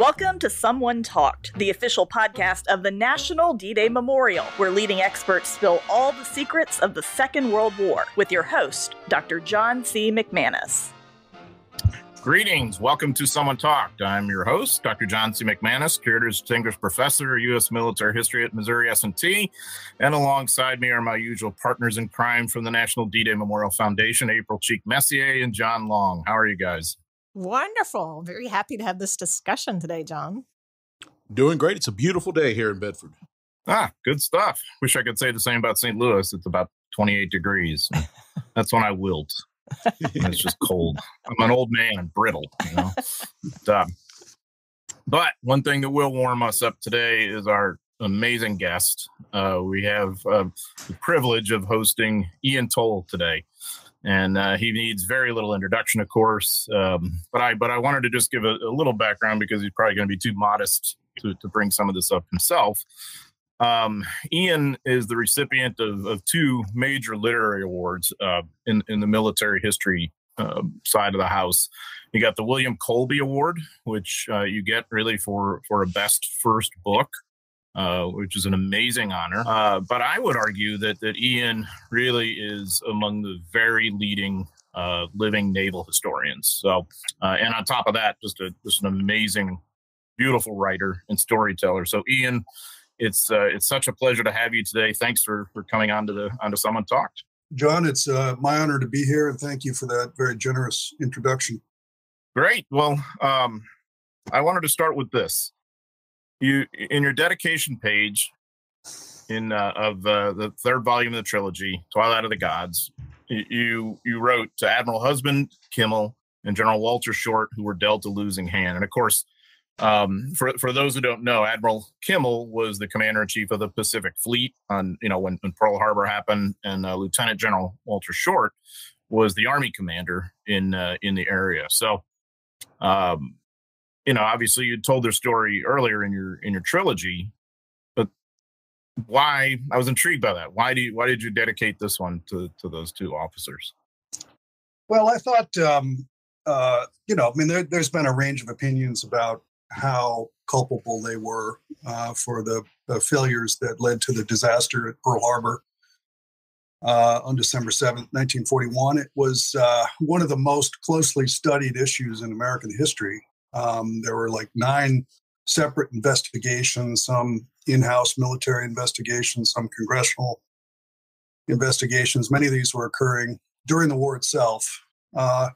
Welcome to Someone Talked, the official podcast of the National D Day Memorial, where leading experts spill all the secrets of the Second World War with your host, Dr. John C. McManus. Greetings. Welcome to Someone Talked. I'm your host, Dr. John C. McManus, Curator's Distinguished Professor of U.S. Military History at Missouri S&T. And alongside me are my usual partners in crime from the National D-Day Memorial Foundation, April Cheek Messier and John Long. How are you guys? Wonderful. Very happy to have this discussion today, John. Doing great. It's a beautiful day here in Bedford. Ah, good stuff. Wish I could say the same about St. Louis. It's about 28 degrees. That's when I wilt it's just cold. I'm an old man and brittle, you know. but, uh, but one thing that will warm us up today is our amazing guest. Uh, we have uh, the privilege of hosting Ian Toll today, and uh, he needs very little introduction, of course. Um, but I but I wanted to just give a, a little background because he's probably going to be too modest to, to bring some of this up himself. Um, Ian is the recipient of, of two major literary awards uh, in, in the military history uh, side of the house. You got the William Colby Award, which uh, you get really for for a best first book, uh, which is an amazing honor. Uh, but I would argue that that Ian really is among the very leading uh, living naval historians. So, and on top of that, just a just an amazing, beautiful writer and storyteller. So, Ian it's uh, it's such a pleasure to have you today. Thanks for for coming on to the onto Someone Talked. John, it's uh, my honor to be here, and thank you for that very generous introduction. Great. Well, um, I wanted to start with this. You in your dedication page in uh, of uh, the third volume of the trilogy, Twilight of the Gods, you you wrote to Admiral Husband Kimmel and General Walter Short, who were dealt a losing hand, and of course um, for for those who don't know, Admiral Kimmel was the commander in chief of the Pacific Fleet on you know when, when Pearl Harbor happened, and uh, Lieutenant General Walter Short was the Army commander in uh, in the area. So, um, you know, obviously you told their story earlier in your in your trilogy, but why? I was intrigued by that. Why do you, why did you dedicate this one to to those two officers? Well, I thought um, uh, you know, I mean, there, has been a range of opinions about how culpable they were uh, for the, the, failures that led to the disaster at Pearl Harbor uh, on December 7th, 1941. It was uh, one of the most closely studied issues in American history. Um, there were like nine separate investigations, some in house military investigations, some congressional investigations. Many of these were occurring during the war itself. Uh,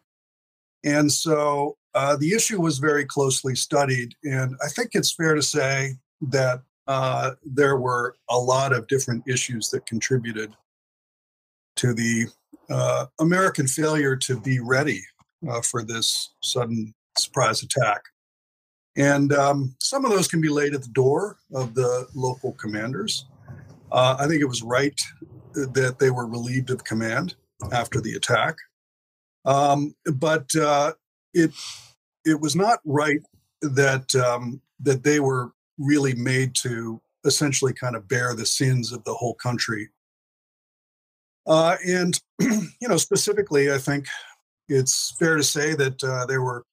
and so uh, the issue was very closely studied, and I think it's fair to say that uh, there were a lot of different issues that contributed to the uh, American failure to be ready uh, for this sudden surprise attack. And um, some of those can be laid at the door of the local commanders. Uh, I think it was right that they were relieved of command after the attack. Um, but uh, it it was not right that um, that they were really made to essentially kind of bear the sins of the whole country. Uh, and you know, specifically, I think it's fair to say that uh, there were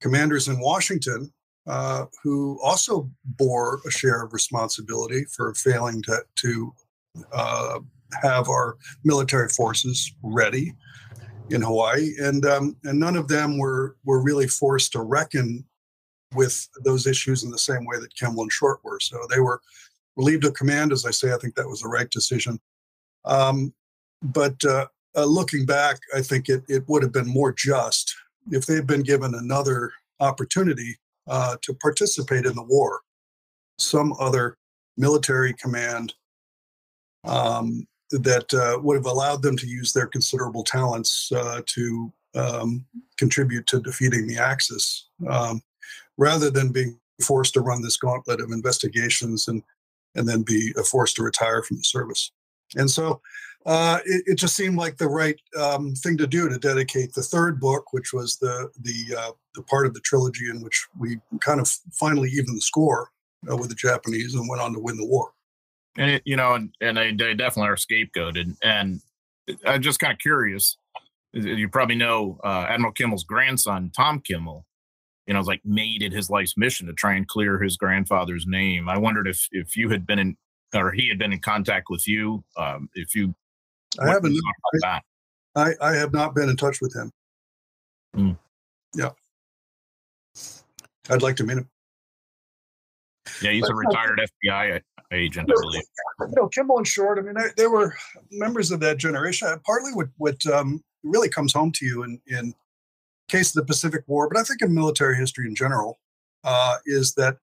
commanders in Washington uh, who also bore a share of responsibility for failing to to uh, have our military forces ready in Hawaii, and um, and none of them were were really forced to reckon with those issues in the same way that Kimmel and Short were. So they were relieved of command, as I say. I think that was the right decision. Um, but uh, uh, looking back, I think it it would have been more just if they had been given another opportunity uh, to participate in the war. Some other military command um, that uh, would have allowed them to use their considerable talents uh, to um, contribute to defeating the Axis, um, rather than being forced to run this gauntlet of investigations and and then be uh, forced to retire from the service. And so uh, it, it, just seemed like the right um, thing to do to dedicate the third book, which was the the uh, the part of the trilogy in which we kind of finally even the score uh, with the Japanese and went on to win the war and it, you know, and, and they, they definitely are scapegoated. And I'm just kind of curious. You probably know uh, Admiral Kimmel's grandson, Tom Kimmel, you know, like made it his life's mission to try and clear his grandfather's name. I wondered if if you had been in or he had been in contact with you, um, if you. I haven't. I, I, I, have not been in touch with him. Mm. Yeah. I'd like to meet him. Yeah, he's but, a retired uh, FBI agent, I believe. You know, Kimmel and Short. I mean, they, they were members of that generation. Partly, what what um, really comes home to you in in case of the Pacific War, but I think in military history in general, uh, is that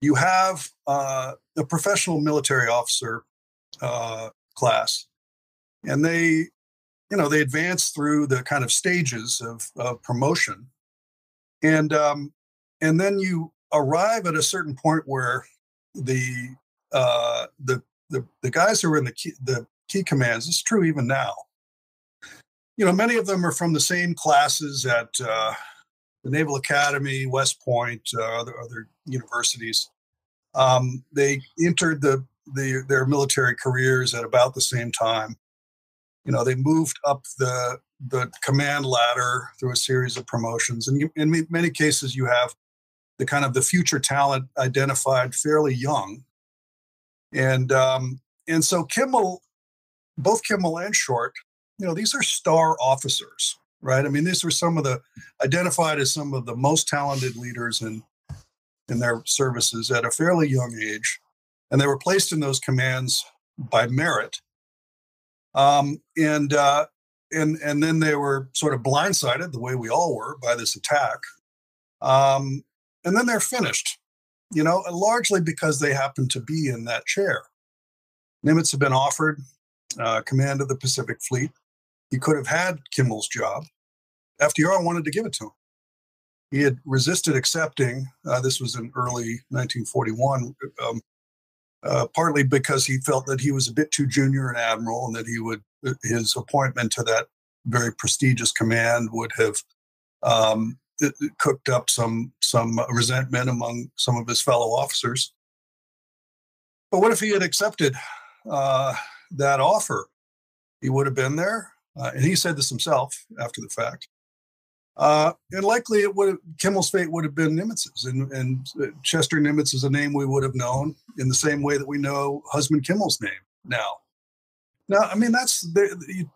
you have uh, a professional military officer uh, class, and they, you know, they advance through the kind of stages of, of promotion, and um, and then you arrive at a certain point where the uh, the the the guys who are in the key, the key commands. It's true even now you know, many of them are from the same classes at uh, the Naval Academy, West Point, uh, other other universities. Um, they entered the, the their military careers at about the same time. You know, they moved up the the command ladder through a series of promotions, and in many cases, you have the kind of the future talent identified fairly young, and um, and so Kimmel, both Kimmel and Short you know, these are star officers, right? I mean, these were some of the identified as some of the most talented leaders in in their services at a fairly young age, and they were placed in those commands by merit. Um, and uh, and and then they were sort of blindsided, the way we all were, by this attack. Um, and then they're finished, you know, largely because they happened to be in that chair. Nimitz had been offered uh, command of the Pacific Fleet he could have had Kimmel's job. FDR wanted to give it to him. He had resisted accepting. Uh, this was in early 1941, um, uh, partly because he felt that he was a bit too junior an admiral and that he would uh, his appointment to that very prestigious command would have um, it cooked up some some resentment among some of his fellow officers. But what if he had accepted uh, that offer? He would have been there. Uh, and he said this himself after the fact. Uh, and likely it would have, Kimmel's fate would have been Nimitz's. And, and uh, Chester Nimitz is a name we would have known in the same way that we know Husband Kimmel's name now. Now, I mean, that's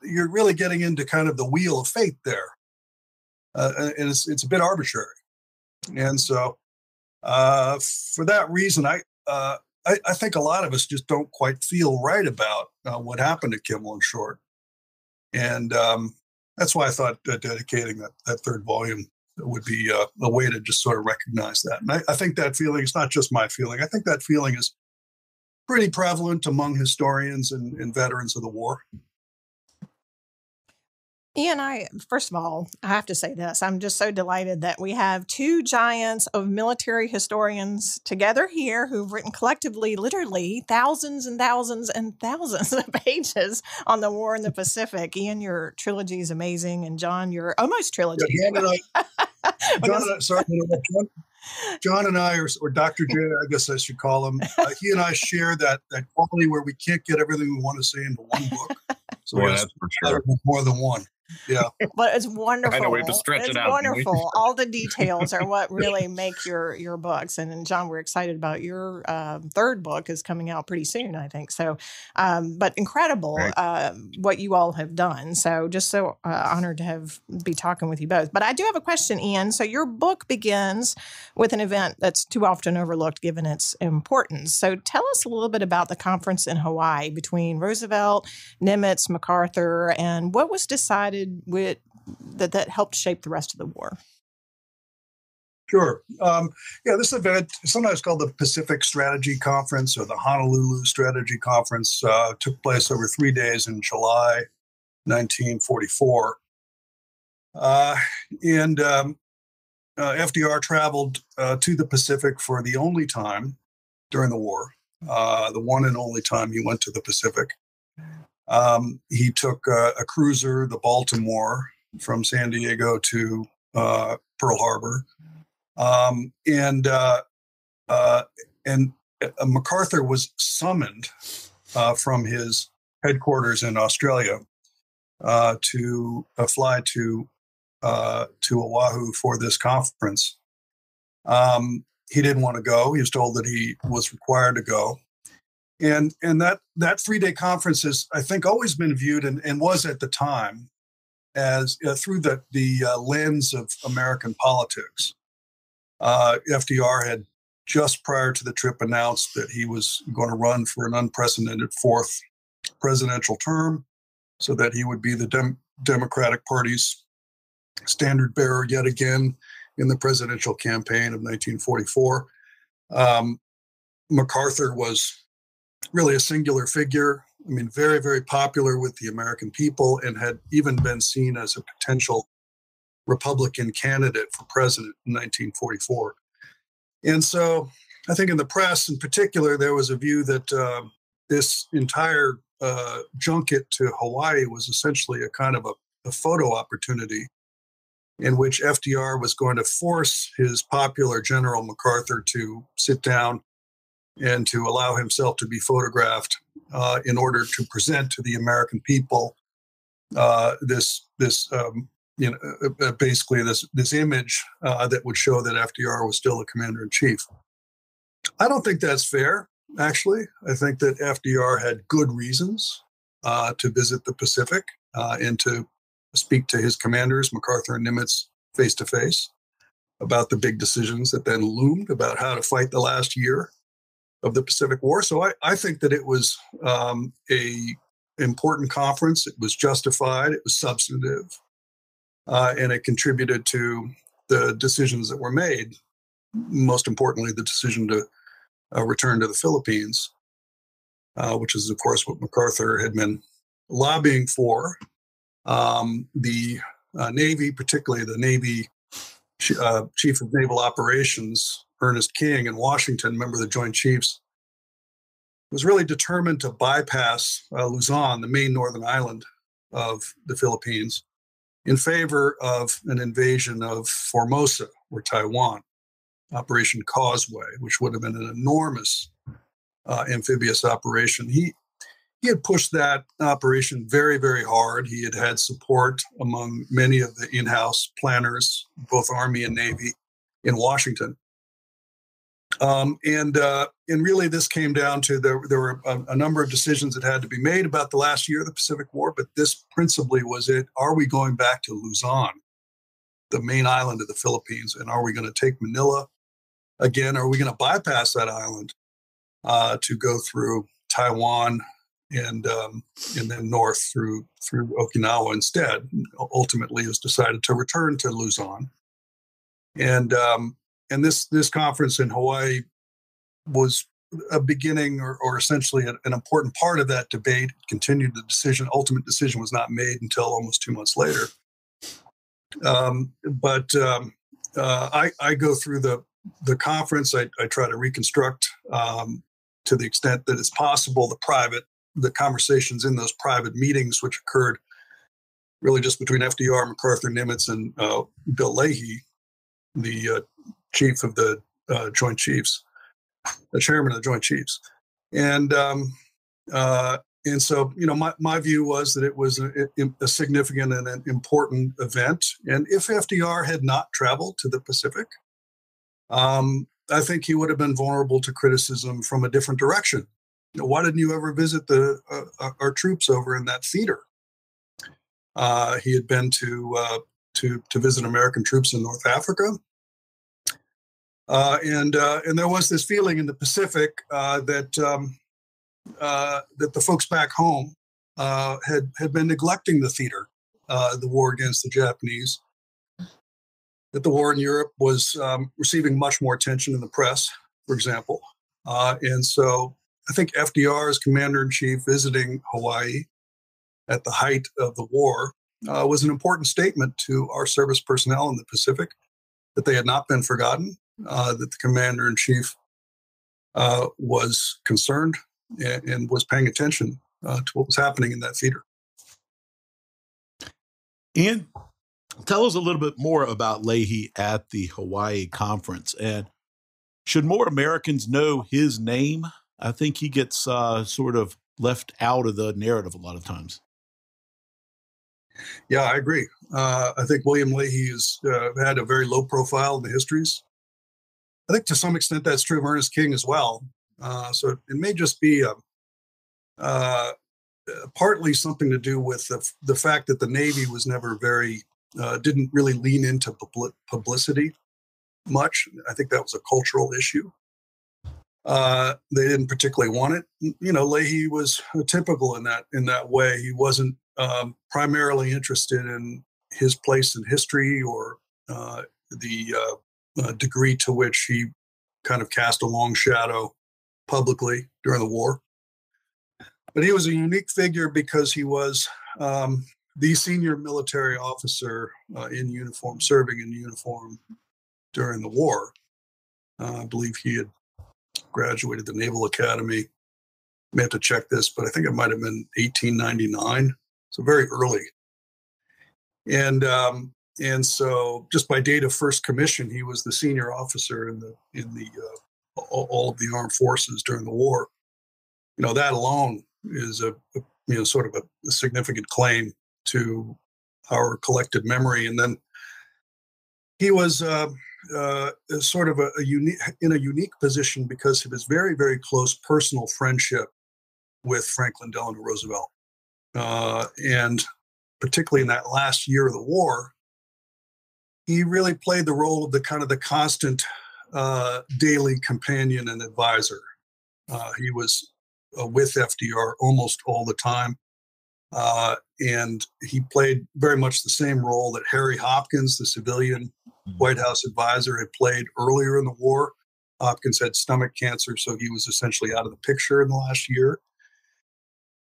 you're really getting into kind of the wheel of fate there. Uh, and it's, it's a bit arbitrary. And so, uh, for that reason, I, uh, I, I, think a lot of us just don't quite feel right about uh, what happened to Kimmel and Short and um, that's why I thought uh, dedicating that, that third volume would be uh, a way to just sort of recognize that. And I, I think that feeling is not just my feeling. I think that feeling is pretty prevalent among historians and, and veterans of the war. Ian, I first of all, I have to say this. I'm just so delighted that we have two giants of military historians together here who've written collectively, literally thousands and thousands and thousands of pages on the war in the Pacific. Ian, your trilogy is amazing, and John, your almost trilogy. Yeah, John and I, John, and I, sorry, John, John and I, or, or Dr. J, I guess I should call him. Uh, he and I share that that quality where we can't get everything we want to say into one book. So Boy, that's for sure. more than one. Yeah. but it's wonderful. I know we have to stretch it's it out. wonderful. All the details are what really make your your books. And, and John, we're excited about your uh, third book is coming out pretty soon, I think. So, um, but incredible right. uh, what you all have done. So, just so uh, honored to have be talking with you both. But I do have a question, Ian. So, your book begins with an event that's too often overlooked given its importance. So, tell us a little bit about the conference in Hawaii between Roosevelt, Nimitz, MacArthur, and what was decided with that that helped shape the rest of the war? Sure. Um, yeah, this event, sometimes called the Pacific Strategy Conference or the Honolulu Strategy Conference, uh, took place over three days in July 1944. Uh, and um, uh, FDR traveled uh, to the Pacific for the only time during the war, uh, the one and only time he went to the Pacific. Um, he took a cruiser, the Baltimore, from San Diego to uh, Pearl Harbor, um, and uh, uh and uh, MacArthur was summoned uh, from his headquarters in Australia to fly to to Oahu for this conference. Um, he didn't want to go. He was told that he was required to go. And, and that, that three day conference has, I think, always been viewed and, and was at the time as uh, through the, the uh, lens of American politics. Uh, FDR had just prior to the trip announced that he was going to run for an unprecedented fourth presidential term so that he would be the Dem- Democratic Party's standard bearer yet again in the presidential campaign of 1944. Um, MacArthur was really a singular figure. I mean, very, very popular with the American people and had even been seen as a potential Republican candidate for president in 1944. And so I think in the press in particular, there was a view that uh, this entire uh, junket to Hawaii was essentially a kind of a, a photo opportunity in which FDR was going to force his popular General MacArthur to sit down and to allow himself to be photographed uh, in order to present to the American people uh, this this um, you know uh, uh basically this this image uh, that would show that FDR was still the commander in chief. I don't think that's fair. Actually, I think that FDR had good reasons uh, to visit the Pacific and to speak to his commanders, MacArthur and Nimitz, face to face about the big decisions that then loomed about how to fight the last year of the Pacific War. So I, I think that it was um, a important conference. It was justified. It was substantive, uh, and it contributed to the decisions that were made. Most importantly, the decision to uh, return to the Philippines, uh, which is, of course, what MacArthur had been lobbying for um, the uh, Navy, particularly the Navy uh, Chief of Naval Operations, Ernest King in Washington, member of the Joint Chiefs, was really determined to bypass uh, Luzon, the main northern island of the Philippines, in favor of an invasion of Formosa or Taiwan, Operation Causeway, which would have been an enormous uh, amphibious operation. He he had pushed that operation very, very hard. He had had support among many of the in house planners, both Army and Navy, in Washington. Um, and uh, and really, this came down to there, there were a, a, number of decisions that had to be made about the last year of the Pacific War, but this principally was it: Are we going back to Luzon, the main island of the Philippines, and are we going to take Manila again? Are we going to bypass that island uh, to go through Taiwan and um, and then north through through Okinawa instead. Ultimately, it was decided to return to Luzon, and um, and this this conference in Hawaii was a beginning or, or essentially an, an important part of that debate. Continued the decision. Ultimate decision was not made until almost two months later. Um, but um, uh, I, I go through the the conference. I, I try to reconstruct um, to the extent that it's possible the private the conversations in those private meetings, which occurred really just between FDR, MacArthur, Nimitz, and uh, Bill Leahy, the uh, chief of the uh, Joint Chiefs, the chairman of the Joint Chiefs, and um, uh, and so you know my, my view was that it was a, a, significant and an important event, and if FDR had not traveled to the Pacific. Um, I think he would have been vulnerable to criticism from a different direction why didn't you ever visit the uh, uh, our troops over in that theater? Uh, he had been to uh, to to visit American troops in North Africa, uh, and uh, and there was this feeling in the Pacific that um, that the folks back home had had been neglecting the theater, the war against the Japanese. That the war in Europe was um, receiving much more attention in the press, for example, and so I think FDR as commander in chief visiting Hawaii at the height of the war uh, was an important statement to our service personnel in the Pacific that they had not been forgotten, uh, that the commander in chief uh, was concerned and, and, was paying attention uh, to what was happening in that theater. And tell us a little bit more about Leahy at the Hawaii conference. And should more Americans know his name I think he gets uh, sort of left out of the narrative a lot of times. Yeah, I agree. Uh, I think William Leahy has uh, had a very low profile in the histories I think to some extent that's true of Ernest King as well. Uh, so it, it, may just be a, um, uh, partly something to do with the, the fact that the Navy was never very, uh, didn't really lean into publicity much. I think that was a cultural issue. Uh, they didn't particularly want it. You know, Leahy was typical in that in that way. He wasn't um, primarily interested in his place in history or uh, the uh, degree to which he kind of cast a long shadow publicly during the war. But he was a unique figure because he was um, the senior military officer uh, in uniform, serving in uniform during the war. Uh, I believe he had graduated the Naval Academy. I may have to check this, but I think it might have been 1899, so very early. And um, and so, just by date of first commission, he was the senior officer in the in the uh, all of the armed forces during the war. You know that alone is a, a you know sort of a, a significant claim to our collective memory. And then he was uh, uh, sort of a, a, unique in a unique position because of his very very close personal friendship with Franklin Delano Roosevelt, uh, and particularly in that last year of the war, he really played the role of the kind of the constant uh, daily companion and advisor. Uh, he was uh, with FDR almost all the time. Uh, and he played very much the same role that Harry Hopkins, the civilian mm-hmm. White House advisor, had played earlier in the war. Hopkins had stomach cancer, so he was essentially out of the picture in the last year.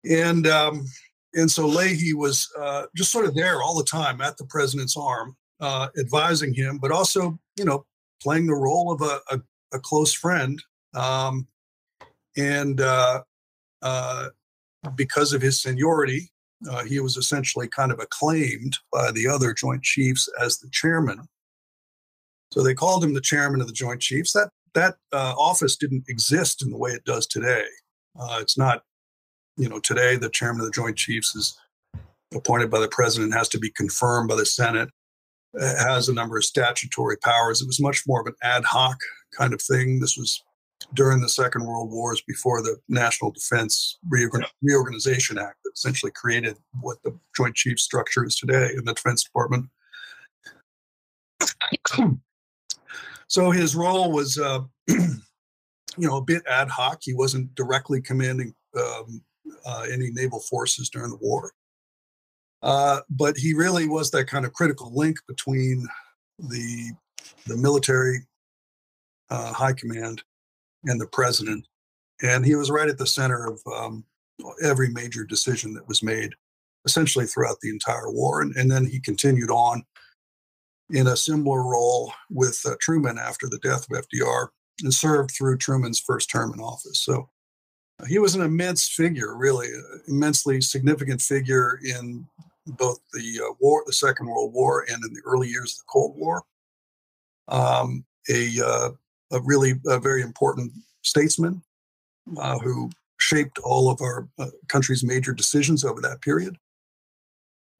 And um, and so Leahy was uh, just sort of there all the time at the president's arm, uh, advising him, but also you know playing the role of a, a, a close friend. Um, and uh, uh because of his seniority, uh, he was essentially kind of acclaimed by the other Joint Chiefs as the chairman. So they called him the chairman of the Joint Chiefs. That that uh, office didn't exist in the way it does today. It's not, you know, today the chairman of the Joint Chiefs is appointed by the president, has to be confirmed by the Senate, has a number of statutory powers. It was much more of an ad hoc kind of thing. This was during the Second World Wars before the National Defense Reorganization Act that essentially created what the Joint Chiefs structure is today in the Defense Department. so his role was, uh, you know, a bit ad hoc. He wasn't directly commanding um, uh, any naval forces during the war. Uh, but he really was that kind of critical link between the the military uh, high command and the president. And he was right at the center of um, every major decision that was made, essentially throughout the entire war. And, and then he continued on in a similar role with uh, Truman after the death of FDR and served through Truman's first term in office. So uh, he was an immense figure, really, uh, immensely significant figure in both the uh, war, the Second World War, and in the early years of the Cold War. Um, a uh, a really a very important statesman uh, who shaped all of our uh, country's major decisions over that period.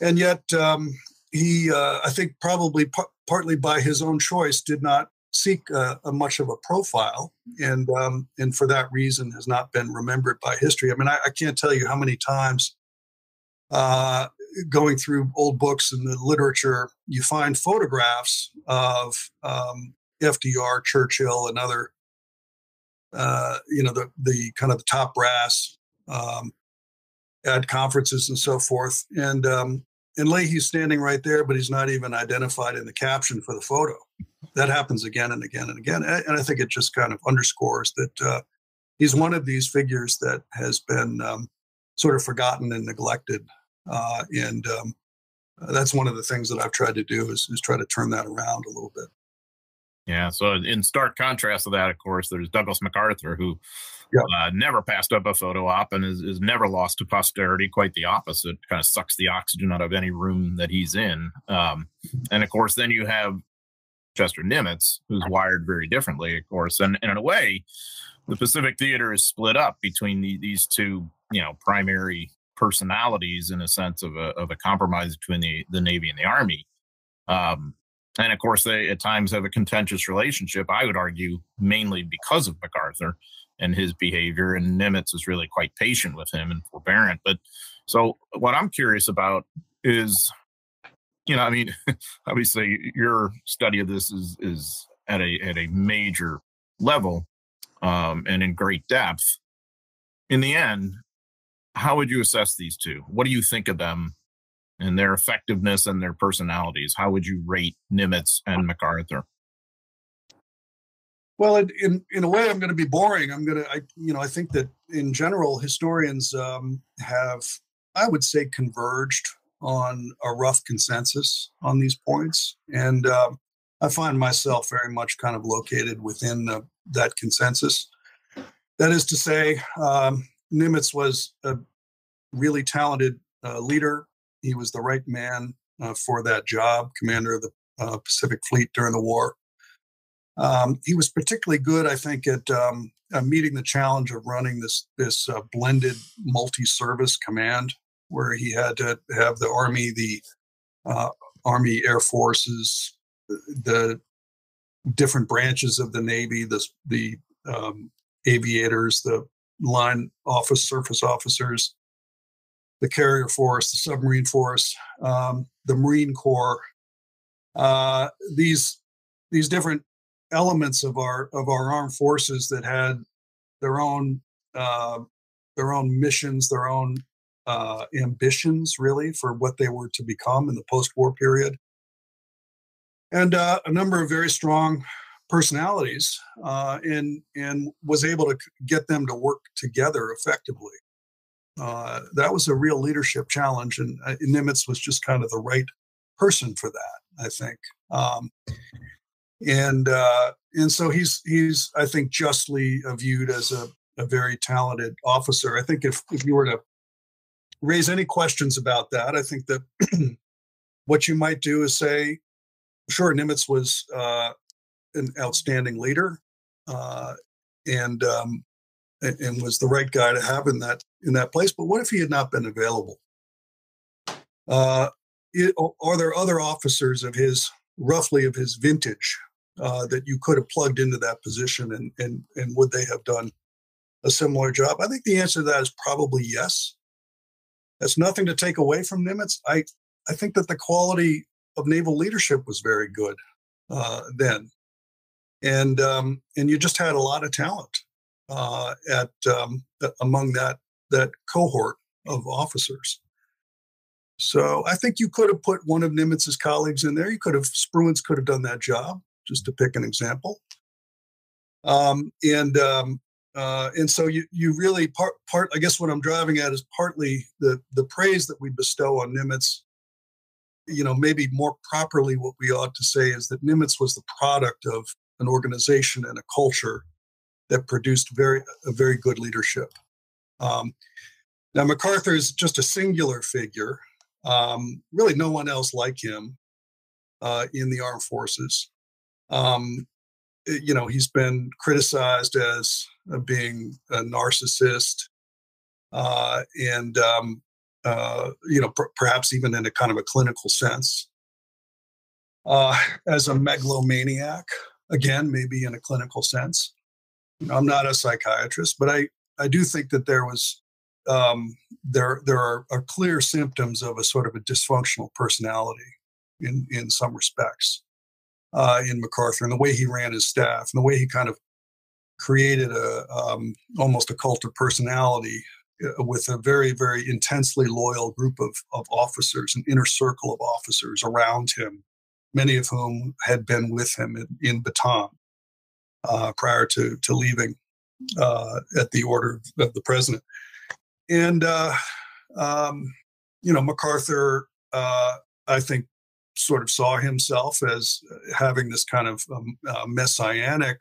And yet, um, he, uh, I think, probably par- partly by his own choice, did not seek a much of a profile, and um, and for that reason has not been remembered by history. I mean, I, I can't tell you how many times uh, going through old books and the literature, you find photographs of um, FDR, Churchill, and other, uh, you know, the the kind of the top brass um, at conferences and so forth. And um, and Leahy's standing right there, but he's not even identified in the caption for the photo. That happens again and again and again. And I think it just kind of underscores that uh, he's one of these figures that has been um, sort of forgotten and neglected. Uh, and um, that's one of the things that I've tried to do is, is try to turn that around a little bit. Yeah. So in stark contrast to that, of course, there's Douglas MacArthur, who uh, never passed up a photo op and is, is never lost to posterity. Quite the opposite. Kind of sucks the oxygen out of any room that he's in. Um, and of course, then you have Chester Nimitz, who's wired very differently, of course. And, and in a way, the Pacific Theater is split up between the, these two, you know, primary personalities in a sense of a, of a compromise between the, the Navy and the Army. Um, and of course, they at times have a contentious relationship. I would argue mainly because of MacArthur and his behavior. And Nimitz is really quite patient with him and forbearant. But so, what I'm curious about is, you know, I mean, obviously, your study of this is is at a at a major level um, and in great depth. In the end, how would you assess these two? What do you think of them and their effectiveness and their personalities. How would you rate Nimitz and MacArthur? Well, in in a way, I'm going to be boring. I'm going to, I, you know, I think that in general, historians um, have, I would say, converged on a rough consensus on these points, and um, I find myself very much kind of located within the, that consensus. That is to say, um, Nimitz was a really talented uh, leader he was the right man uh, for that job, commander of the uh, Pacific Fleet during the war. Um, he was particularly good, I think, at um, uh, meeting the challenge of running this this uh, blended multi-service command, where he had to have the Army, the uh, Army Air Forces, the different branches of the Navy, the the um, aviators, the line office surface officers, the carrier force, the submarine force, um, the Marine Corps. Uh, these these different elements of our of our armed forces that had their own uh, their own missions, their own uh, ambitions, really, for what they were to become in the post-war period, and uh, a number of very strong personalities, uh, and and was able to get them to work together effectively uh, that was a real leadership challenge, and uh, Nimitz was just kind of the right person for that, I think. Um, and uh, and so he's he's I think justly viewed as a, a very talented officer. I think if if you were to raise any questions about that, I think that what you might do is say, sure, Nimitz was uh, an outstanding leader, uh, and um, and, was the right guy to have in that in that place. But what if he had not been available? Uh, it, are there other officers of his, roughly of his vintage, uh, that you could have plugged into that position, and and and would they have done a similar job? I think the answer to that is probably yes. That's nothing to take away from Nimitz. I I think that the quality of naval leadership was very good uh, then, and um, and you just had a lot of talent uh, at um, among that that cohort of officers. So I think you could have put one of Nimitz's colleagues in there. You could have Spruance could have done that job, just to pick an example. Um, and um, uh, and so you you really part part. I guess what I'm driving at is partly the the praise that we bestow on Nimitz. You know, maybe more properly, what we ought to say is that Nimitz was the product of an organization and a culture that produced very a very good leadership. Um, now MacArthur is just a singular figure. Um, really, no one else like him uh, in the armed forces. Um, you know, he's been criticized as uh, being a narcissist, uh, and um, uh, you know, per- perhaps even in a kind of a clinical sense, uh, as a megalomaniac. Again, maybe in a clinical sense. I'm not a psychiatrist, but I, I do think that there was um, there there are, are, clear symptoms of a sort of a dysfunctional personality in in some respects uh, in MacArthur and the way he ran his staff and the way he kind of created a um, almost a cult of personality uh, with a very very intensely loyal group of of officers, an inner circle of officers around him, many of whom had been with him in, in Bataan uh, prior to to leaving uh, at the order of the president. And uh, um, you know, MacArthur, uh, I think, sort of saw himself as having this kind of um, uh, messianic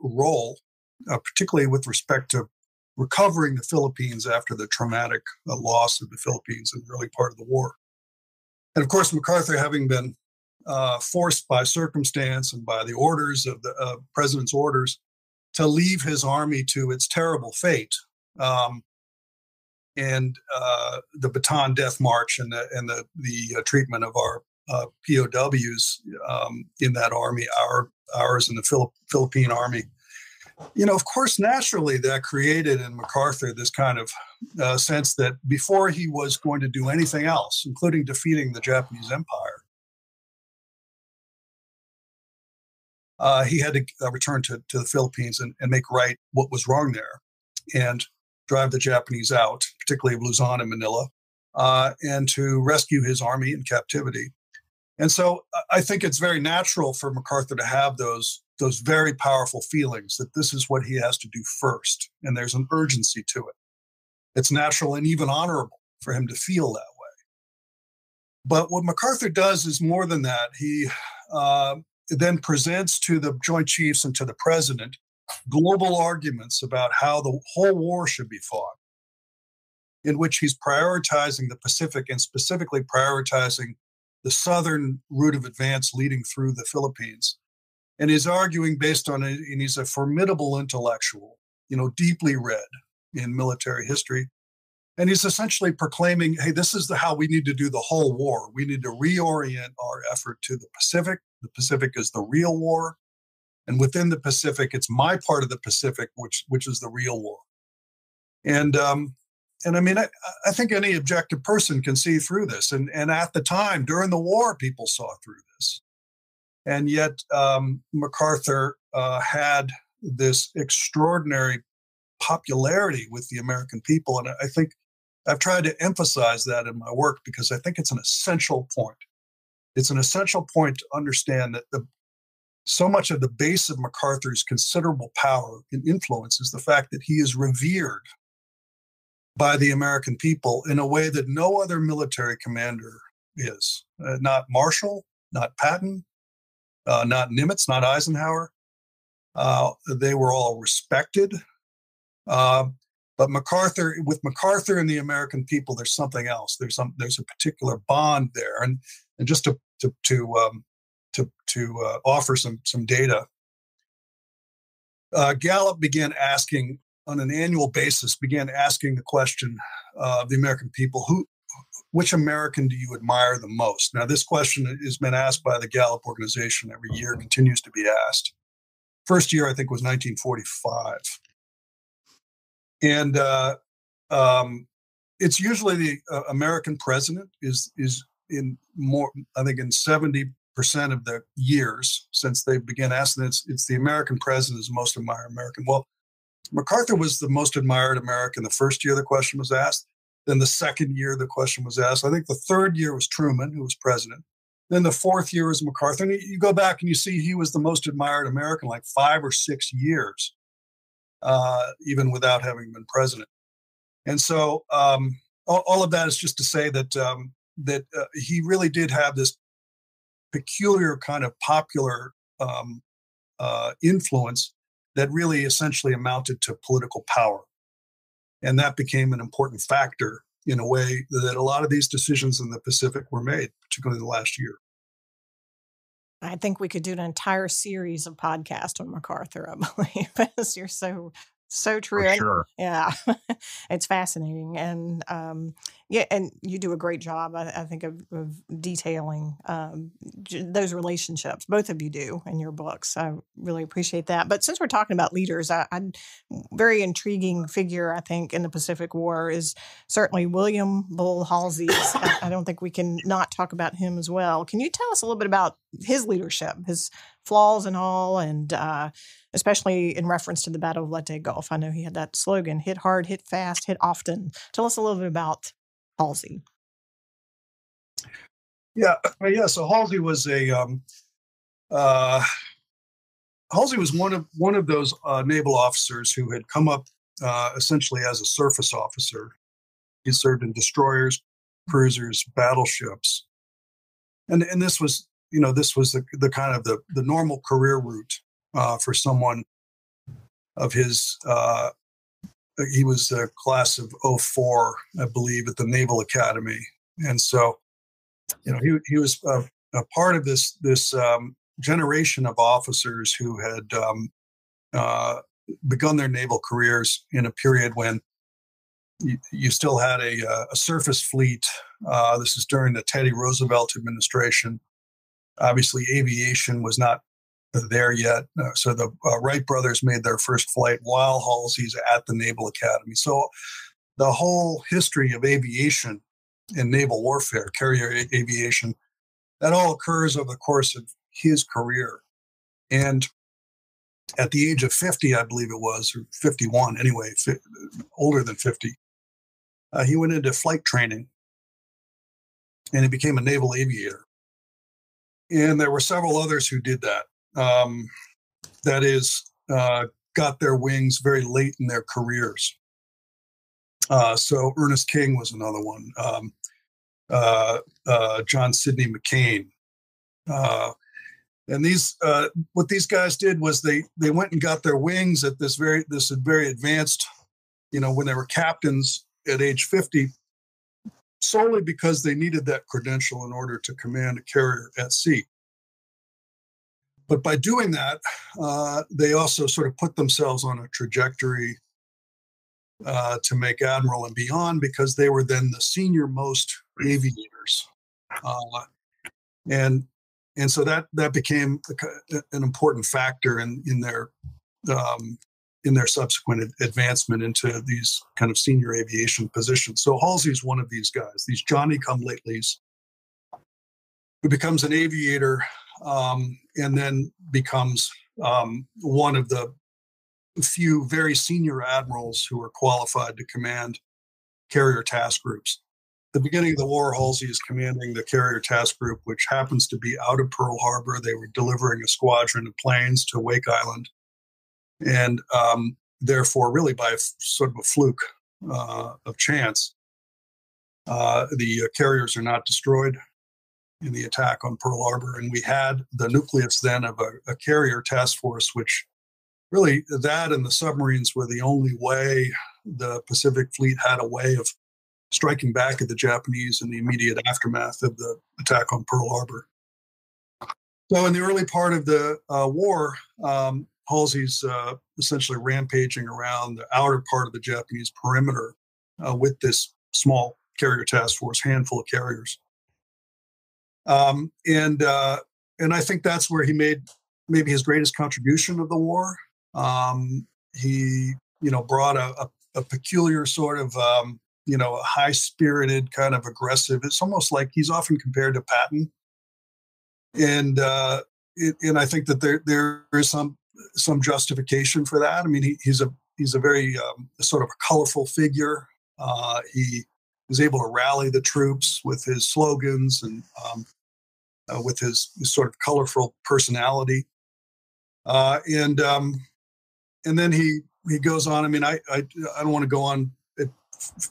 role, particularly with respect to recovering the Philippines after the traumatic loss of the Philippines in the early part of the war. And of course, MacArthur, having been uh, forced by circumstance and by the orders of the uh, president's orders to leave his army to its terrible fate. Um, and uh, the Bataan Death March and the, and the, the uh, treatment of our uh, POWs um, in that army, our ours in the Philipp- Philippine army. You know, of course, naturally that created in MacArthur this kind of uh, sense that before he was going to do anything else, including defeating the Japanese Empire, uh, he had to uh, return to, to the Philippines and, and make right what was wrong there and drive the Japanese out, particularly of Luzon and Manila, uh, and to rescue his army in captivity. And so I think it's very natural for MacArthur to have those those very powerful feelings that this is what he has to do first, and there's an urgency to it. It's natural and even honorable for him to feel that way. But what MacArthur does is more than that. He uh, then presents to the Joint Chiefs and to the President global arguments about how the whole war should be fought, in which he's prioritizing the Pacific and specifically prioritizing the southern route of advance leading through the Philippines. And he's arguing based on it, and he's a formidable intellectual, you know, deeply read in military history. And he's essentially proclaiming, hey, this is the, how we need to do the whole war. We need to reorient our effort to the Pacific. The Pacific is the real war. And within the Pacific, it's my part of the Pacific, which which is the real war. And um, and I mean, I, I think any objective person can see through this. And and at the time, during the war, people saw through this. And yet, um, MacArthur uh, had this extraordinary popularity with the American people, and I think I've tried to emphasize that in my work because I think it's an essential point. It's an essential point to understand that the so much of the base of MacArthur's considerable power and influence is the fact that he is revered by the American people in a way that no other military commander is. Uh, not Marshall, not Patton, uh, not Nimitz, not Eisenhower. Uh, they were all respected. Uh, but MacArthur, with MacArthur and the American people, there's something else. There's some. There's a particular bond there, and and just to to to um, to to uh, offer some some data. Uh, Gallup began asking on an annual basis, began asking the question of the American people, who, which American do you admire the most? Now, this question has been asked by the Gallup organization every year, continues to be asked. First year, I think, was 1945. And uh, um, it's usually the uh, American president is is in more, I think, in 70 percent of the years since they began asking it's, it's the American president is most admired American. Well, MacArthur was the most admired American the first year the question was asked. Then the second year the question was asked. I think the third year was Truman, who was president. Then the fourth year was MacArthur. And you go back and you see he was the most admired American like five or six years, uh, even without having been president. And so um, all, all, of that is just to say that um, that uh, he really did have this peculiar kind of popular um, uh, influence that really essentially amounted to political power. And that became an important factor in a way that a lot of these decisions in the Pacific were made, particularly in the last year. I think we could do an entire series of podcasts on MacArthur, I believe, because you're so so true. For sure. Yeah, it's fascinating, and um, yeah, and you do a great job, I, I think, of, of detailing um, j- those relationships. Both of you do in your books. I really appreciate that. But since we're talking about leaders, I, I very intriguing figure I think in the Pacific War is certainly William Bull Halsey. I, I don't think we can not talk about him as well. Can you tell us a little bit about his leadership, his flaws and all, and uh, especially in reference to the Battle of Leyte Gulf. I know he had that slogan hit hard, hit fast, hit often. Tell us a little bit about Halsey. Yeah, yeah. So Halsey was a um, uh, Halsey was one of one of those uh, naval officers who had come up uh, essentially as a surface officer. He served in destroyers, cruisers, battleships, and and this was you know this was the, the kind of the the normal career route uh, for someone of his. Uh, he was a class of 04, I believe, at the Naval Academy, and so you know he he was a, a part of this this um, generation of officers who had um, uh, begun their naval careers in a period when you, still had a, uh, a surface fleet. Uh, this is during the Teddy Roosevelt administration. Obviously, aviation was not there yet. Uh, so the uh, Wright brothers made their first flight while Halsey's at the Naval Academy. So the whole history of aviation and naval warfare, carrier aviation, that all occurs over the course of his career. And at the age of 50, I believe it was, or 51 anyway, fi- older than 50, uh, he went into flight training and he became a naval aviator. And there were several others who did that. Um, that is, uh, got their wings very late in their careers. Uh, so Ernest King was another one. Um, uh, uh, John Sidney McCain. Uh, and these, uh, what these guys did was they they went and got their wings at this very this very advanced, you know, when they were captains at age fifty, solely because they needed that credential in order to command a carrier at sea. But by doing that, uh, they also sort of put themselves on a trajectory uh, to make admiral and beyond because they were then the senior most aviators, uh, and and so that that became an important factor in in their um, in their subsequent advancement into these kind of senior aviation positions. So Halsey's one of these guys, these Johnny come latelys, who becomes an aviator um, and then becomes um, one of the few very senior admirals who are qualified to command carrier task groups. the beginning of the war, Halsey is commanding the carrier task group, which happens to be out of Pearl Harbor. They were delivering a squadron of planes to Wake Island. And um, therefore, really by sort of a fluke uh, of chance, uh, the uh, carriers are not destroyed in the attack on Pearl Harbor. And we had the nucleus then of a, a carrier task force, which really that and the submarines were the only way the Pacific Fleet had a way of striking back at the Japanese in the immediate aftermath of the attack on Pearl Harbor. So, in the early part of the uh, war, um, Halsey's uh, essentially rampaging around the outer part of the Japanese perimeter uh, with this small carrier task force, handful of carriers. Um, and uh, and I think that's where he made maybe his greatest contribution of the war. Um, he, you know, brought a, a, a peculiar sort of, um, you know, a high spirited kind of aggressive. It's almost like he's often compared to Patton. And, uh, it, and I think that there, there is some, some justification for that. I mean, he, he's a, he's a very um, sort of a colorful figure. Uh, he was able to rally the troops with his slogans and um, uh, with his, his, sort of colorful personality. Uh, and um, and then he he goes on. I mean, I I, I don't want to go on it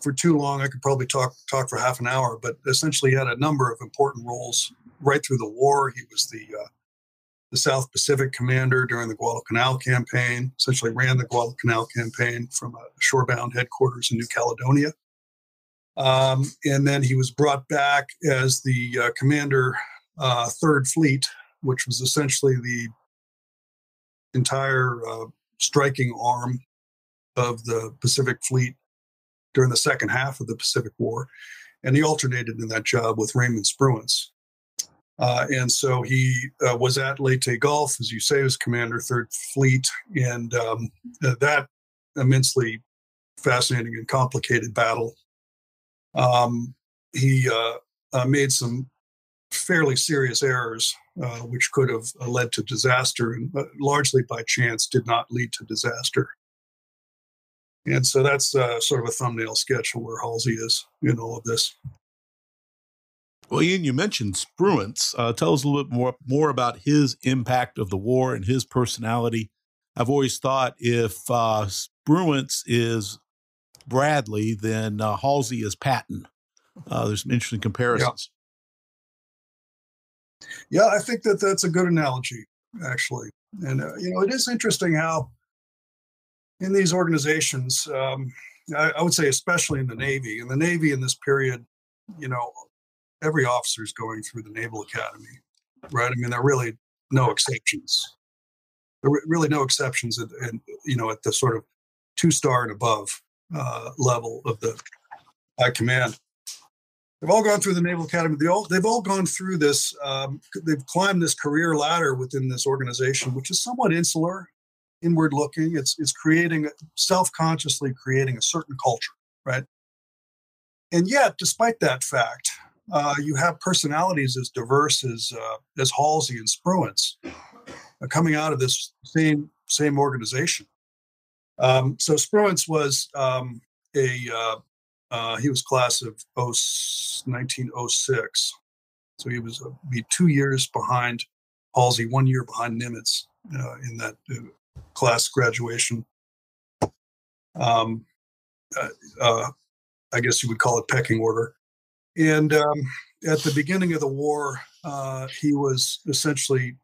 for too long. I could probably talk talk for half an hour, but essentially, he had a number of important roles right through the war. He was the uh, the South Pacific commander during the Guadalcanal campaign. Essentially, ran the Guadalcanal campaign from a shorebound headquarters in New Caledonia. Um, and then he was brought back as the uh, commander, uh, Third Fleet, which was essentially the entire uh, striking arm of the Pacific Fleet during the second half of the Pacific War. And he alternated in that job with Raymond Spruance. Uh, and so he uh, was at Leyte Gulf, as you say, as commander, Third Fleet, and um, that immensely fascinating and complicated battle. Um, he uh, uh, made some fairly serious errors, uh, which could have uh, led to disaster, and largely by chance did not lead to disaster. And so that's sort of a thumbnail sketch of where Halsey is in all of this. Well, Ian, you mentioned Spruance. Uh, tell us a little bit more more about his impact of the war and his personality. I've always thought if uh, Spruance is Bradley, then uh, Halsey is Patton. Uh, there's some interesting comparisons. Yeah, I think that that's a good analogy, actually. And, uh, you know, it is interesting how in these organizations, um, I, I, would say, especially in the Navy, in the Navy in this period, you know, every officer is going through the Naval Academy, right? I mean, there are really no exceptions. There are really no exceptions, at, and you know, at the sort of two star and above uh, level of the high command. They've all gone through the Naval Academy. They all, they've all gone through this. Um, they've climbed this career ladder within this organization, which is somewhat insular, inward looking. It's it's creating self consciously creating a certain culture, right? And yet, despite that fact, uh, you have personalities as diverse as uh, as Halsey and Spruance uh, coming out of this same same organization. Um, so Spruance was um, a uh, uh, he was class of 1906, so he was be two years behind Halsey, one year behind Nimitz in that class graduation. Um, I guess you would call it pecking order. And um, at the beginning of the war, uh, he was essentially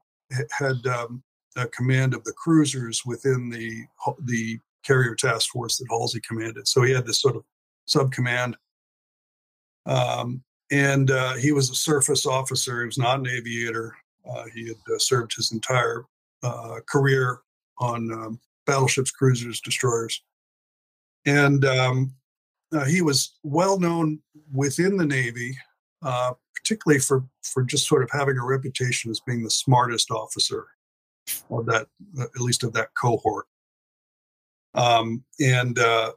had um, a command of the cruisers within the the carrier task force that Halsey commanded. So he had this sort of sub command. Um, and uh, he was a surface officer. He was not an aviator. Uh, he had uh, served his entire uh, career on um, battleships, cruisers, destroyers. And um, uh, he was well known within the Navy, uh, particularly for for just sort of having a reputation as being the smartest officer of that, uh, at least of that cohort. Um, and uh,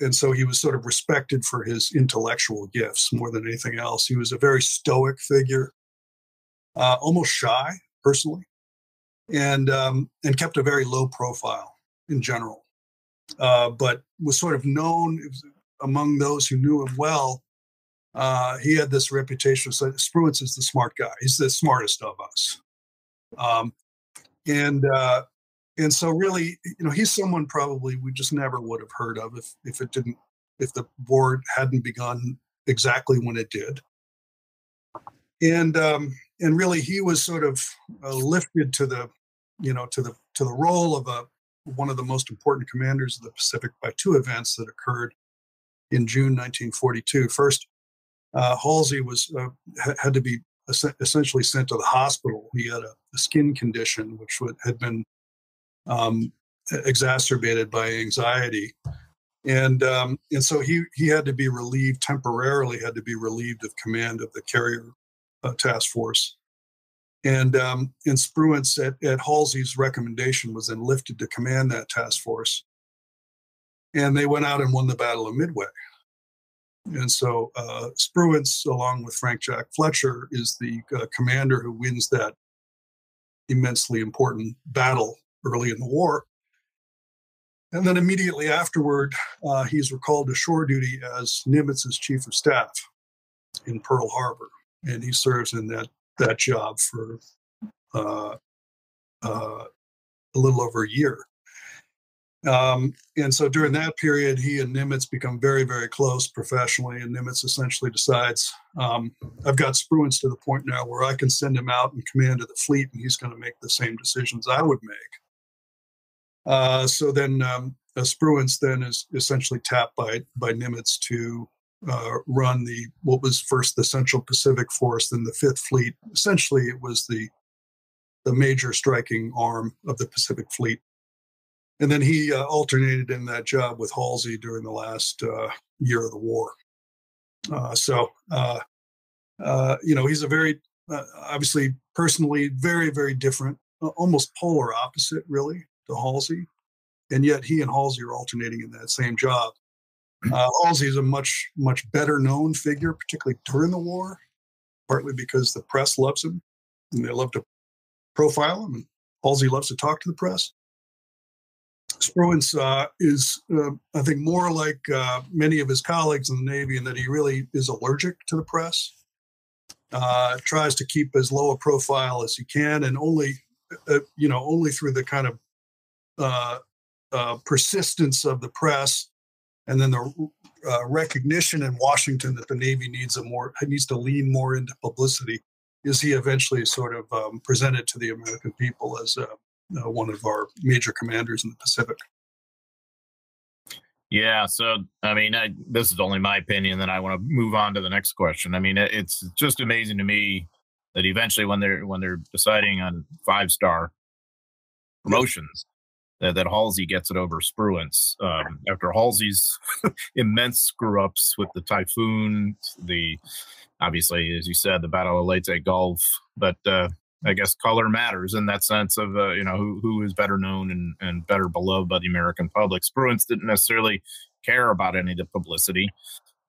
and so he was sort of respected for his intellectual gifts more than anything else. He was a very stoic figure, uh, almost shy personally, and um, and kept a very low profile in general. Uh, but was sort of known among those who knew him well, uh, he had this reputation. So Spruance is the smart guy. He's the smartest of us. Um, and uh, and so really, you know, he's someone probably we just never would have heard of if if it didn't if the board hadn't begun exactly when it did. And um, and really, he was sort of uh, lifted to the you know to the to the role of a one of the most important commanders of the Pacific by two events that occurred in June 1942. First, uh, Halsey was uh, had to be essentially sent to the hospital. He had a, a skin condition which would, had been um, exacerbated by anxiety, and um, and so he he had to be relieved temporarily. Had to be relieved of command of the carrier uh, task force. And um, and Spruance at, at Halsey's recommendation was then lifted to command that task force and they went out and won the Battle of Midway. And so uh, Spruance, along with Frank Jack Fletcher, is the uh, commander who wins that immensely important battle early in the war. And then immediately afterward, uh, he's recalled to shore duty as Nimitz's chief of staff in Pearl Harbor, and he serves in that that job for uh, uh, a little over a year. Um, and so during that period, he and Nimitz become very, very close professionally. And Nimitz essentially decides, um, I've got Spruance to the point now where I can send him out in command of the fleet, and he's going to make the same decisions I would make. Uh, so then um, uh, Spruance then is essentially tapped by by Nimitz to uh, run the what was first the Central Pacific Force, then the Fifth Fleet. Essentially, it was the the major striking arm of the Pacific Fleet and then he uh, alternated in that job with Halsey during the last uh, year of the war. Uh, so, uh, uh, you know, he's a very, uh, obviously, personally, very, very different, almost polar opposite, really, to Halsey. And yet he and Halsey are alternating in that same job. Halsey is a much, much better known figure, particularly during the war, partly because the press loves him and they love to profile him. And Halsey loves to talk to the press. Spruance uh, is, uh, I think, more like uh, many of his colleagues in the Navy in that he really is allergic to the press. Uh, tries to keep as low a profile as he can, and only, uh, you know, only through the kind of uh, persistence of the press, and then the recognition in Washington that the Navy needs a more needs to lean more into publicity, is he eventually sort of um, presented to the American people as a uh, one of our major commanders in the Pacific. Yeah, so I mean, I, this is only my opinion. Then I want to move on to the next question. I mean, it's just amazing to me that eventually, when they're when they're deciding on five star promotions, that, that Halsey gets it over Spruance um, after Halsey's immense screw ups with the typhoon, the obviously, as you said, the Battle of Leyte Gulf, but uh, I guess color matters in that sense of uh, you know who who is better known and, and better beloved by the American public. Spruance didn't necessarily care about any of the publicity.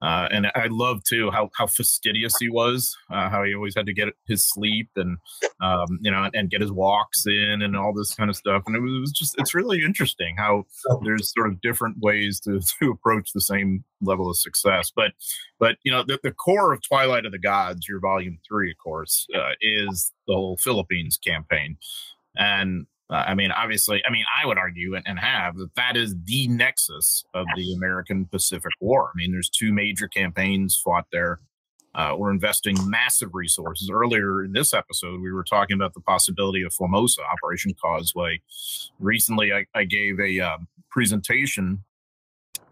Uh, and I love too how how fastidious he was, uh, how he always had to get his sleep and um, you know and get his walks in and all this kind of stuff. And it was, it was, just it's really interesting how there's sort of different ways to to approach the same level of success. But but you know the, the core of Twilight of the Gods, your volume three, of course, uh, is the whole Philippines campaign, and uh, I mean, obviously, I mean, I would argue and, and, have that that is the nexus of the American Pacific War. I mean, there's two major campaigns fought there. Uh, we're investing massive resources. Earlier in this episode, we were talking about the possibility of Formosa, Operation Causeway. Recently, I, I gave a uh, presentation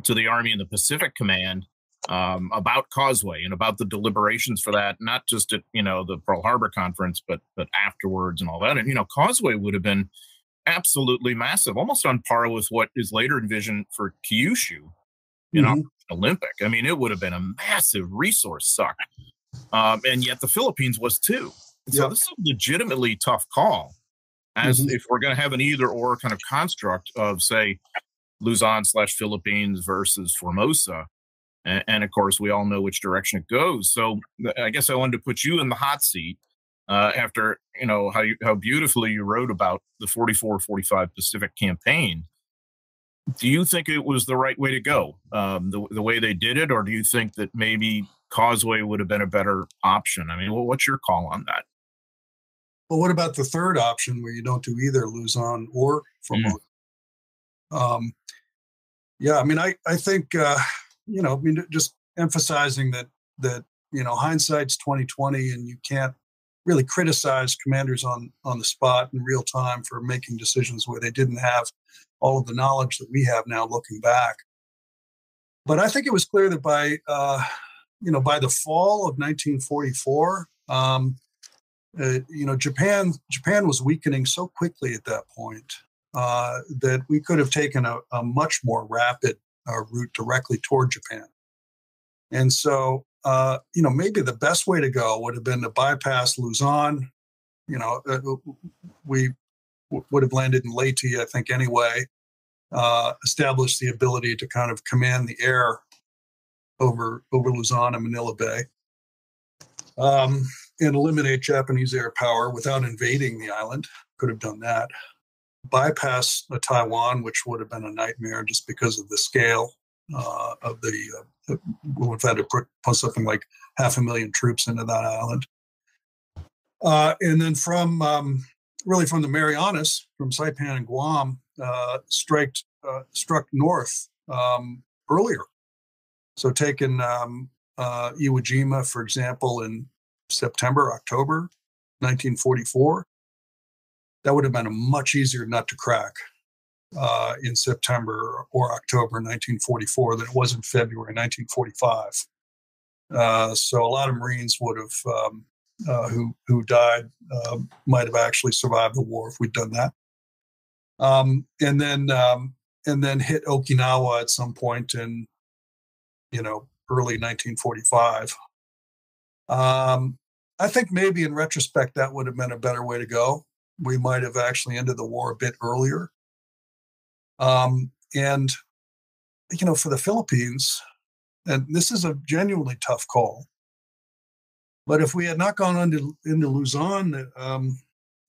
to the Army and the Pacific Command um, about Causeway and about the deliberations for that, not just at you know the Pearl Harbor conference, but but afterwards and all that. And you know, Causeway would have been absolutely massive, almost on par with what is later envisioned for Kyushu, you mm-hmm. know, Olympic. I mean, it would have been a massive resource suck, um, and yet the Philippines was too. So this is a legitimately tough call, as mm-hmm. if we're going to have an either or kind of construct of say Luzon slash Philippines versus Formosa and, and, of course, we all know which direction it goes. So I guess I wanted to put you in the hot seat uh, after you know how you, how beautifully you wrote about the 44-45 Pacific campaign. Do you think it was the right way to go, um, the the way they did it, or do you think that maybe Causeway would have been a better option? I mean, well, what's your call on that? Well, what about the third option where you don't do either Luzon or Formosa? Mm. Um, yeah, I mean, I I think uh, you know, I mean, just emphasizing that that you know hindsight's 2020, and you can't really criticize commanders on on the spot in real time for making decisions where they didn't have all of the knowledge that we have now looking back. But I think it was clear that by uh, you know by the fall of 1944, um, uh, you know Japan Japan was weakening so quickly at that point uh, that we could have taken a, a much more rapid uh, route directly toward Japan. And so, uh, you know, maybe the best way to go would have been to bypass Luzon. You know, uh, we w- would have landed in Leyte, I think, anyway. Uh, establish the ability to kind of command the air over over Luzon and Manila Bay, um, and eliminate Japanese air power without invading the island. Could have done that bypass Taiwan, which would have been a nightmare just because of the scale uh, of the. Uh, we would have had to put, put something like half a million troops into that island. Uh, and then from um, really from the Marianas, from Saipan and Guam, uh, strike, uh, struck north um, earlier. So taking um, uh, Iwo Jima, for example, in September, October 1944, that would have been a much easier nut to crack uh, in September or October 1944 than it was in February 1945. Uh, so a lot of Marines would have um, uh, who who died uh, might have actually survived the war if we'd done that. Um, and then um, and then hit Okinawa at some point in you know early 1945. Um, I think maybe in retrospect that would have been a better way to go we might have actually ended the war a bit earlier. Um, and, you know, for the Philippines, and this is a genuinely tough call. But if we had not gone into, into Luzon, um,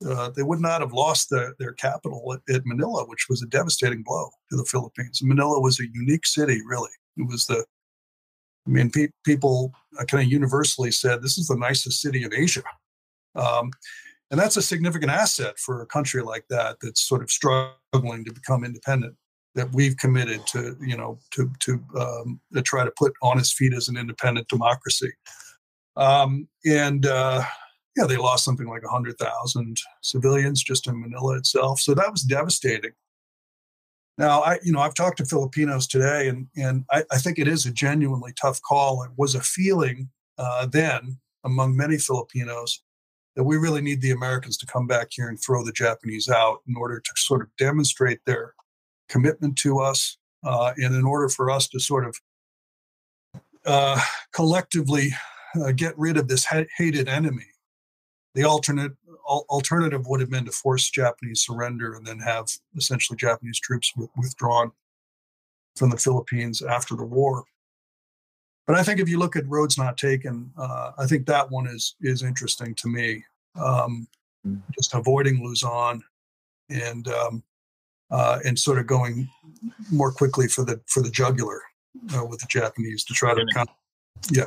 uh, they would not have lost the, their capital at, at, Manila, which was a devastating blow to the Philippines. Manila was a unique city, really. It was the, I mean, pe- people uh, kind of universally said this is the nicest city in Asia. Um, and that's a significant asset for a country like that that's sort of struggling to become independent. That we've committed to, you know, to to, um, to try to put on its feet as an independent democracy. Um, and uh, yeah, they lost something like hundred thousand civilians just in Manila itself. So that was devastating. Now, I, you know, I've talked to Filipinos today, and and I, I think it is a genuinely tough call. It was a feeling uh, then among many Filipinos that we really need the Americans to come back here and throw the Japanese out in order to sort of demonstrate their commitment to us. Uh, and in order for us to sort of uh, collectively uh, get rid of this ha- hated enemy, the alternate al- alternative would have been to force Japanese surrender and then have essentially Japanese troops w- withdrawn from the Philippines after the war. But I think if you look at roads not taken, uh, I think that one is is interesting to me. Um, just avoiding Luzon and um, uh, and sort of going more quickly for the for the jugular uh, with the Japanese to try to kind of, yeah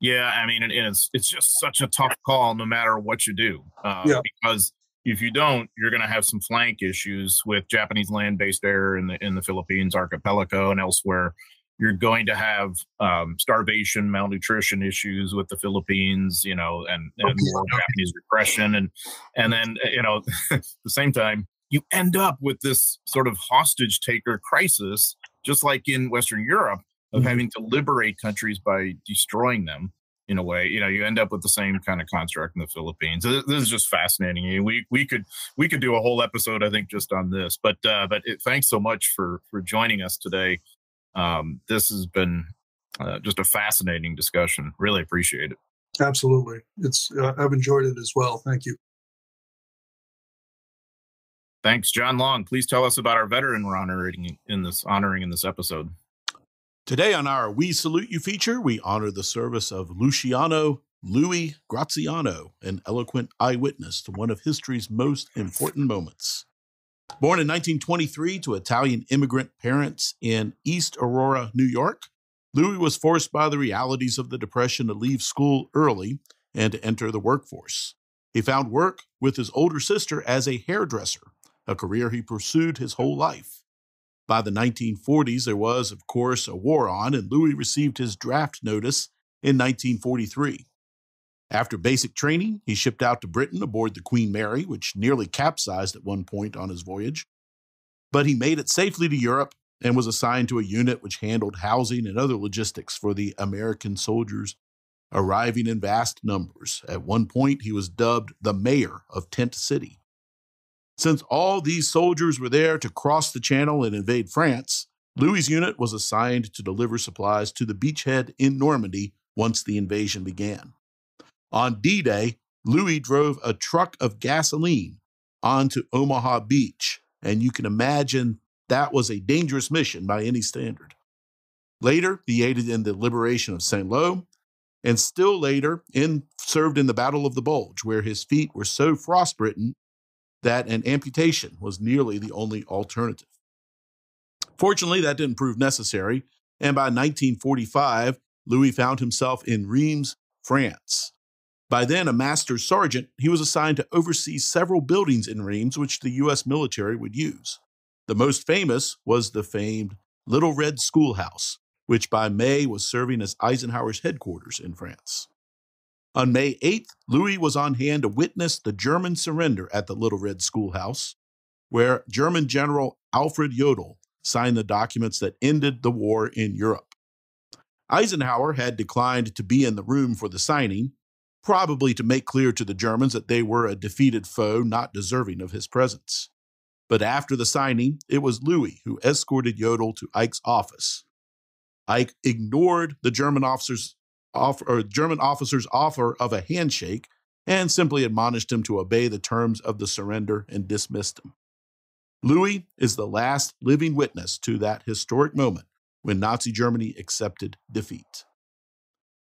yeah I mean and it's it's just such a tough call no matter what you do uh, yeah. because if you don't you're going to have some flank issues with Japanese land based air in the in the Philippines archipelago and elsewhere you're going to have um, starvation, malnutrition issues with the Philippines, you know, and, and more Japanese repression, and and then you know, at the same time, you end up with this sort of hostage taker crisis, just like in Western Europe, of mm-hmm. having to liberate countries by destroying them. In a way, you know, you end up with the same kind of construct in the Philippines. This is just fascinating. We we could we could do a whole episode, I think, just on this. But uh, but it, thanks so much for for joining us today. Um, this has been uh, just a fascinating discussion. Really appreciate it. Absolutely, it's uh, I've enjoyed it as well. Thank you. Thanks, John Long. Please tell us about our veteran we're honoring in this honoring in this episode. Today on our We Salute You feature, we honor the service of Luciano Louis Graziano, an eloquent eyewitness to one of history's most important moments. Born in 1923 to Italian immigrant parents in East Aurora, New York, Louis was forced by the realities of the Depression to leave school early and to enter the workforce. He found work with his older sister as a hairdresser a career he pursued his whole life. By the 1940s, there was, of course, a war on, and Louis received his draft notice in 1943. After basic training, he shipped out to Britain aboard the Queen Mary, which nearly capsized at one point on his voyage. But he made it safely to Europe and was assigned to a unit which handled housing and other logistics for the American soldiers arriving in vast numbers. At one point, he was dubbed the mayor of Tent City. Since all these soldiers were there to cross the channel and invade France, Louis' unit was assigned to deliver supplies to the beachhead in Normandy once the invasion began. On D Day, Louis drove a truck of gasoline onto Omaha Beach, and you can imagine that was a dangerous mission by any standard. Later, he aided in the liberation of St. Lo, and still later, in, served in the Battle of the Bulge, where his feet were so frostbitten that an amputation was nearly the only alternative. Fortunately, that didn't prove necessary, and by 1945, Louis found himself in Reims, France. By then a master sergeant, he was assigned to oversee several buildings in Reims which the U.S. military would use. The most famous was the famed Little Red Schoolhouse, which by May was serving as Eisenhower's headquarters in France. On May 8th, Louis was on hand to witness the German surrender at the Little Red Schoolhouse, where German General Alfred Jodl signed the documents that ended the war in Europe. Eisenhower had declined to be in the room for the signing, probably to make clear to the Germans that they were a defeated foe not deserving of his presence. But after the signing, it was Louis who escorted Jodl to Ike's office. Ike ignored the German officer's German officer's offer of a handshake and simply admonished him to obey the terms of the surrender and dismissed him. Louis is the last living witness to that historic moment when Nazi Germany accepted defeat.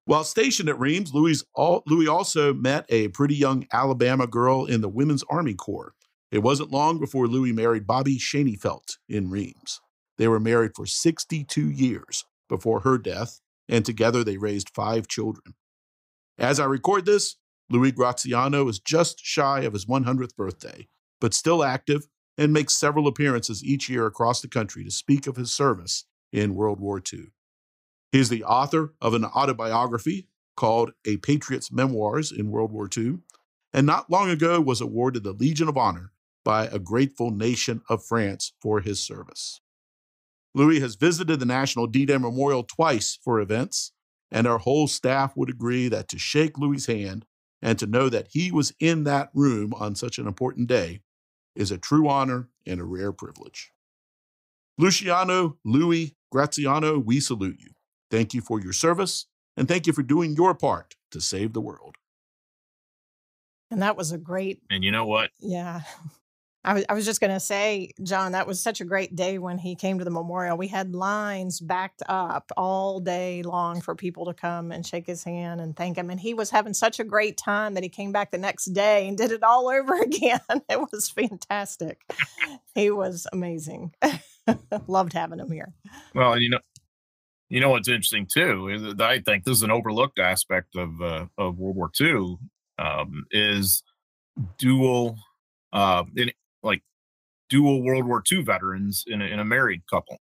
While stationed at Reims, Louis, Louis also met a pretty young Alabama girl in the Women's Army Corps. It wasn't long before Louis married Bobby Schoenfeld in Reims. They were married for 62 years before her death, and together they raised five children. As I record this, Louis Graziano is just shy of his 100th birthday, but still active and makes several appearances each year across the country to speak of his service in World War II. He is the author of an autobiography called A Patriot's Memoirs in World War II, and not long ago was awarded the Legion of Honor by a grateful nation of France for his service. Louis has visited the National D Day Memorial twice for events, and our whole staff would agree that to shake Louis's hand and to know that he was in that room on such an important day is a true honor and a rare privilege. Luciano, Louis, Graziano, we salute you. Thank you for your service, and thank you for doing your part to save the world. And that was a great. And you know what? Yeah. I was, I was just going to say, John, that was such a great day when he came to the memorial. We had lines backed up all day long for people to come and shake his hand and thank him. And he was having such a great time that he came back the next day and did it all over again. It was fantastic. he was amazing. Loved having him here. Well, and you know, you know what's interesting too. I think this is an overlooked aspect of uh, of World War II um, is dual uh, in like dual World War II veterans in a, in a married couple.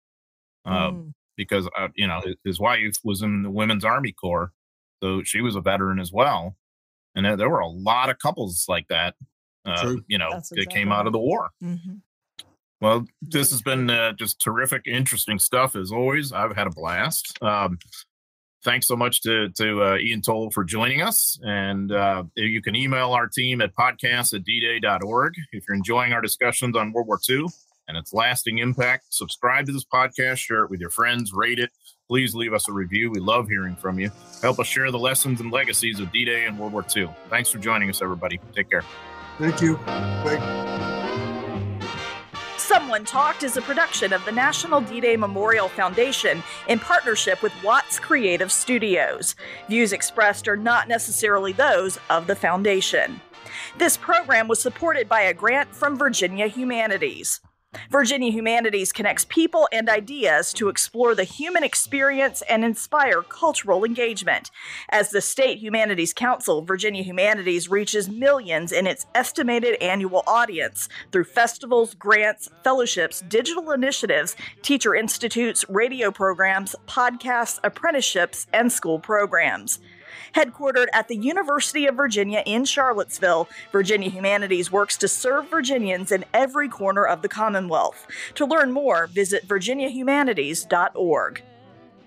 Uh, mm. Because, uh, you know, his wife was in the Women's Army Corps. So she was a veteran as well. And there were a lot of couples like that, uh, you know, That's that exactly came out of the war. Mm-hmm. Well, this has been uh, just terrific, interesting stuff as always. I've had a blast. Um, thanks so much to, to uh, Ian Toll for joining us. And uh, you can email our team at podcast at dday.org. If you're enjoying our discussions on World War II and its lasting impact, subscribe to this podcast, share it with your friends, rate it. Please leave us a review. We love hearing from you. Help us share the lessons and legacies of D Day and World War II. Thanks for joining us, everybody. Take care. Thank you. Bye. Someone Talked is a production of the National D Day Memorial Foundation in partnership with Watts Creative Studios. Views expressed are not necessarily those of the foundation. This program was supported by a grant from Virginia Humanities. Virginia Humanities connects people and ideas to explore the human experience and inspire cultural engagement. As the State Humanities Council, Virginia Humanities reaches millions in its estimated annual audience through festivals, grants, fellowships, digital initiatives, teacher institutes, radio programs, podcasts, apprenticeships, and school programs. Headquartered at the University of Virginia in Charlottesville, Virginia Humanities works to serve Virginians in every corner of the Commonwealth. To learn more, visit virginiahumanities.org.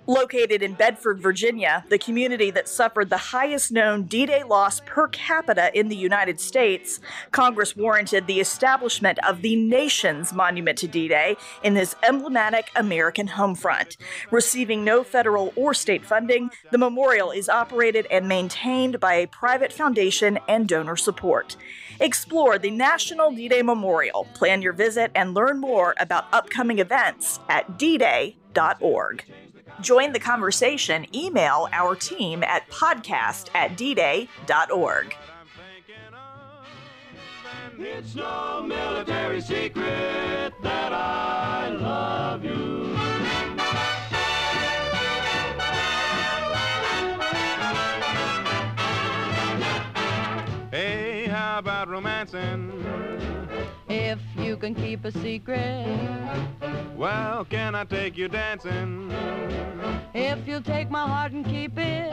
Located in Bedford, Virginia, the community that suffered the highest known D Day loss per capita in the United States, Congress warranted the establishment of the nation's monument to D Day in this emblematic American homefront. Receiving no federal or state funding, the memorial is operated and maintained by a private foundation and donor support. Explore the National D Day Memorial, plan your visit, and learn more about upcoming events at dday.org. Join the conversation. Email our team at podcast at dday.org. It's no military secret that I love you. Hey, how about romancing? If you can keep a secret. Well, can I take you dancing? If you'll take my heart and keep it,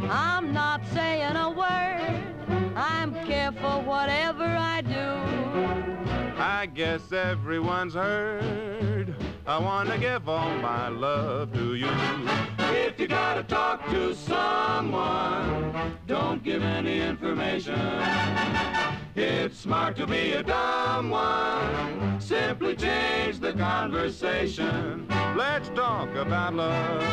I'm not saying a word. I'm careful whatever I do. I guess everyone's heard. I want to give all my love to you. If you gotta talk to someone, don't give any information. It's smart to be a dumb one. Simply change the conversation. Let's talk about love.